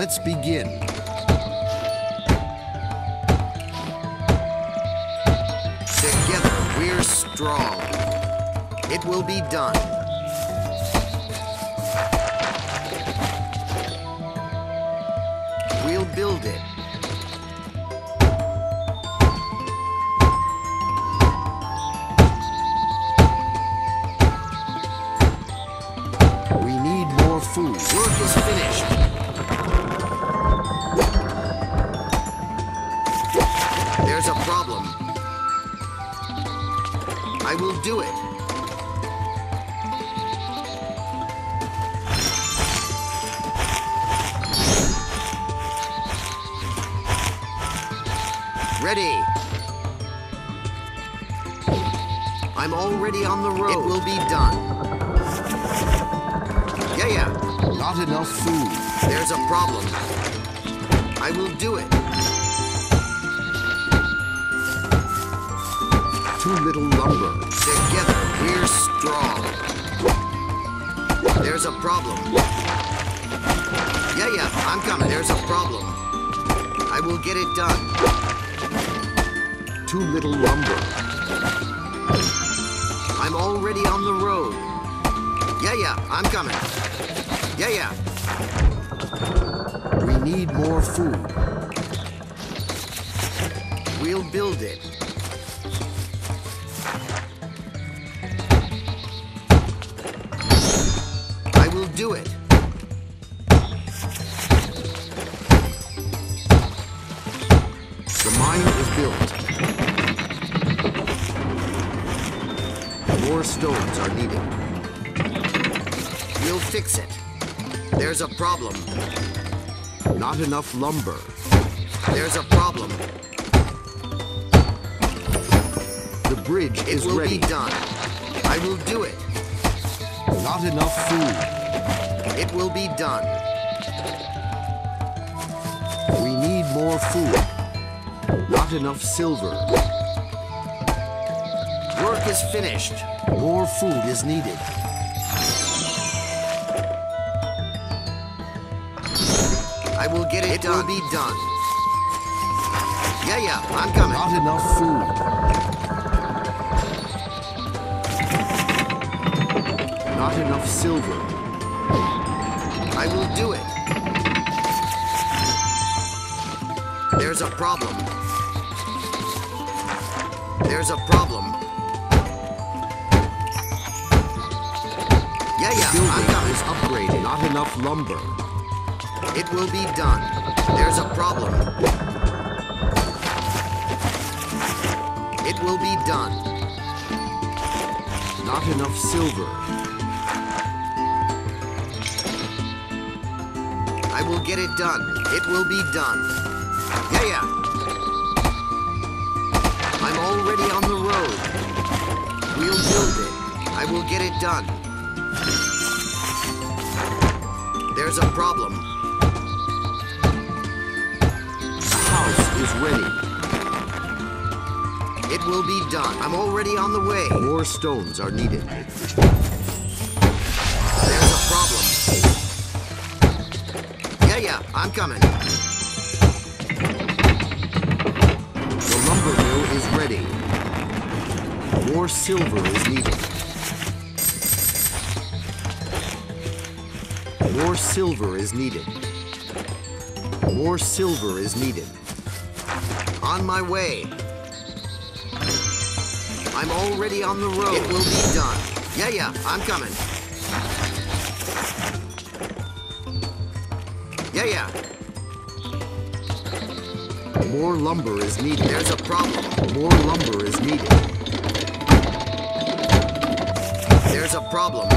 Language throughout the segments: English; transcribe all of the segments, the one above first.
Let's begin. Together, we're strong. It will be done. I will do it. Ready. I'm already on the road. It will be done. Yeah, yeah. Not enough food. There's a problem. I will do it. Too little lumber. Together, we're strong. There's a problem. Yeah, yeah, I'm coming. There's a problem. I will get it done. Too little lumber. I'm already on the road. Yeah, yeah, I'm coming. Yeah, yeah. We need more food. We'll build it. Do it. The mine is built. More stones are needed. We'll fix it. There's a problem. Not enough lumber. There's a problem. The bridge It is will ready. be done. I will do it. Not enough food. It will be done. We need more food. Not enough silver. Work is finished. More food is needed. I will get it, done. It will be done. Yeah, yeah, I'm coming. Not enough food. Not enough silver. I will do it. There's a problem. There's a problem. Yeah, yeah, Building coming. is upgraded. Not enough lumber. It will be done. There's a problem. It will be done. Not enough silver. Will get it done. It will be done. Yeah, yeah. I'm already on the road. We'll build it. I will get it done. There's a problem. House is ready. It will be done. I'm already on the way. More stones are needed. I'm coming. The lumber mill is ready. More silver is needed. More silver is needed. More silver is needed. On my way. I'm already on the road. It will be done. Yeah, yeah, I'm coming. Yeah, yeah, More lumber is needed. there's a problem. More lumber is needed. There's a problem.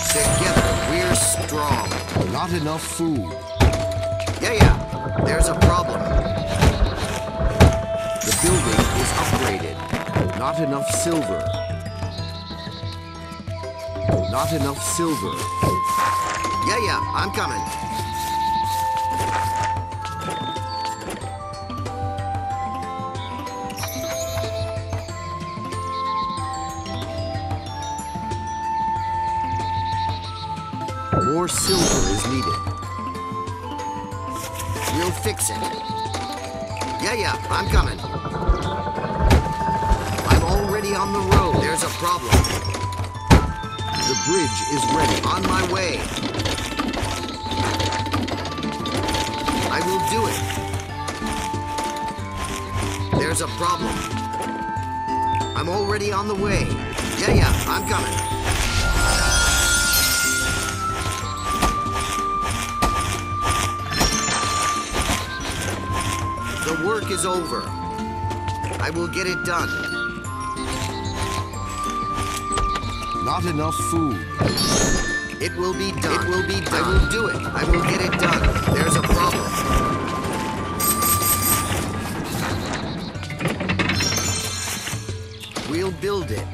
Together, we're strong. Not enough food. Yeah, yeah, there's a problem. The building is upgraded. Not enough silver. Not enough silver. Yeah, yeah, I'm coming. More silver is needed. We'll fix it. Yeah, yeah, I'm coming. I'm already on the road. There's a problem. The bridge is ready. On my way. I will do it. There's a problem. I'm already on the way. Yeah, yeah, I'm coming. The work is over. I will get it done. Not enough food. It will be done. It will be done. I will do it. I will get it done. There's a problem. We'll build it.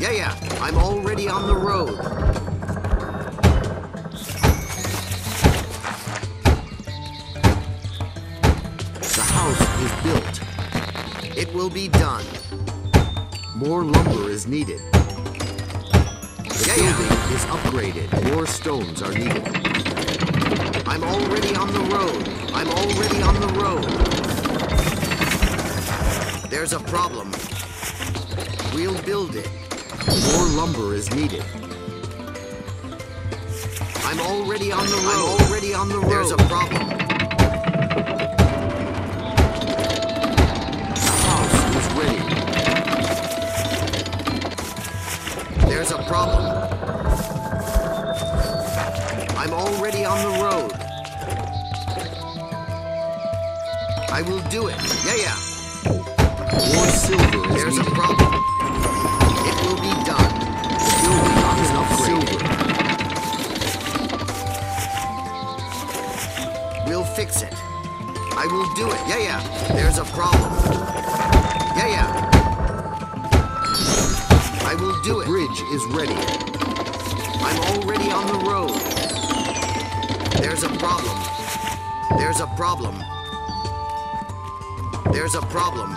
Yeah, yeah. I'm already on the road. The house is built. It will be done. More lumber is needed. The Yeah, yeah. is upgraded. More stones are needed. I'm already on the road. I'm already on the road. There's a problem. We'll build it. More lumber is needed. I'm already on the road. I'm already on the road. There's a problem. Problem. I'm already on the road. I will do it. Yeah, yeah. More silver There's a problem. It will be done. The building is upgraded. We'll fix it. I will do it. Yeah, yeah. There's a problem. Yeah, yeah. I will do it. Bridge is ready. I'm already on the road. There's a problem. There's a problem. There's a problem.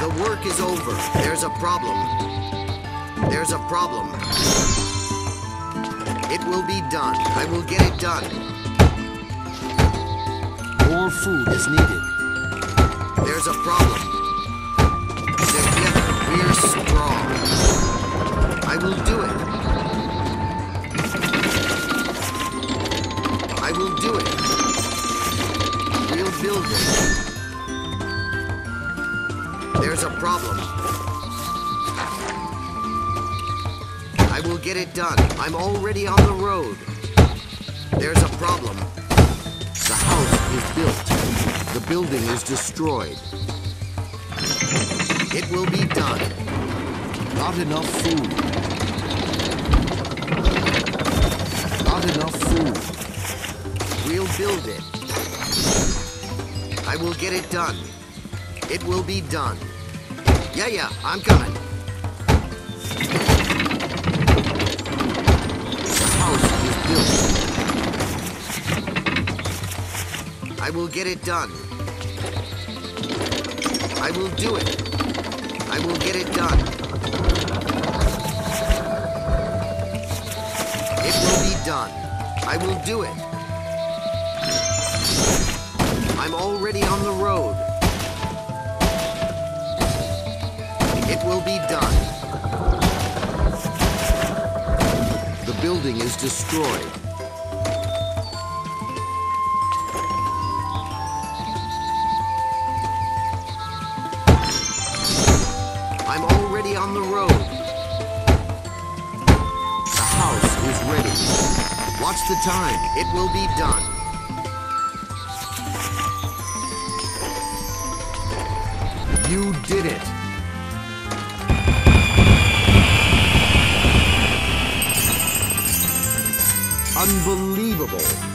The work is over. There's a problem. There's a problem. It will be done. I will get it done. More food is needed. There's a problem. Together, we're strong. I will do it. I will do it. We'll build it. There's a problem. I will get it done. I'm already on the road. There's a problem. The house is built. Building is destroyed. It will be done. Not enough food. Not enough food. We'll build it. I will get it done. It will be done. Yeah, yeah, I'm coming. The house is built. I will get it done. I will do it. I will get it done. It will be done. I will do it. I'm already on the road. It will be done. The building is destroyed. Already on the road. The house is ready. Watch the time. It will be done. You did it. Unbelievable.